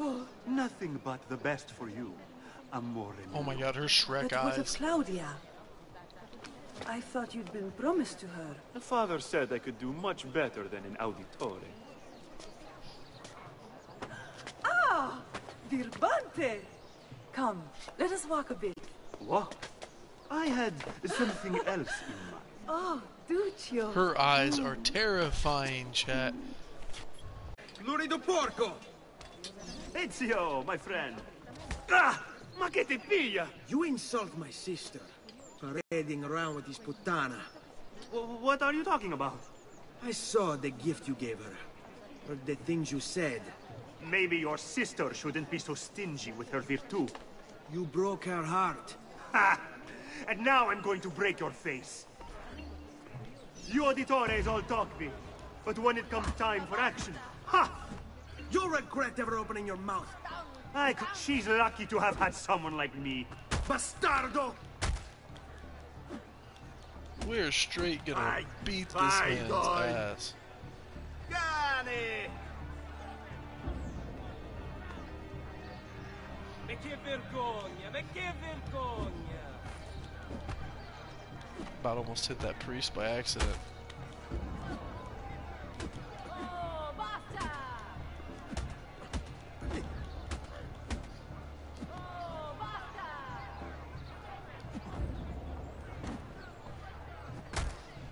for? Nothing but the best for you, Amore. Oh my god, her Shrek But what of. Claudia? I thought you'd been promised to her. The father said I could do much better than an auditore. Ah! Birbante! Come, let us walk a bit. What? I had something else in mind. Oh, Duccio. Her eyes are terrifying, chat. Lurido porco! Ezio, my friend. Ah! Ma che ti piglia? You insult my sister. Parading around with this putana. Wh- What are you talking about? I saw the gift you gave her. Heard the things you said. Maybe your sister shouldn't be so stingy with her virtù. You broke her heart. Ha! And now I'm going to break your face. You auditores all talk big, but when it comes time for action, ha! You'll regret ever opening your mouth. I c she's lucky to have had someone like me. Bastardo! We're straight gonna Bye. beat this Bye, man's guy. ass. Gane! Ma che vergogna, ma che vergogna! About almost hit that priest by accident.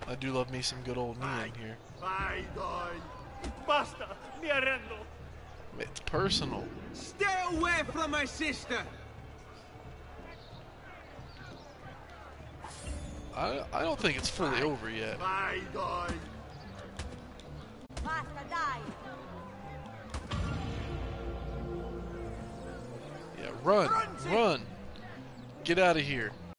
I do love me some good old kneeling here. Vai, dai! Basta! Mi arrendo! It's personal. Stay away from my sister! I I don't think it's fully over yet. Vai, dai! Basta, dai! Yeah, run, run, get out of here.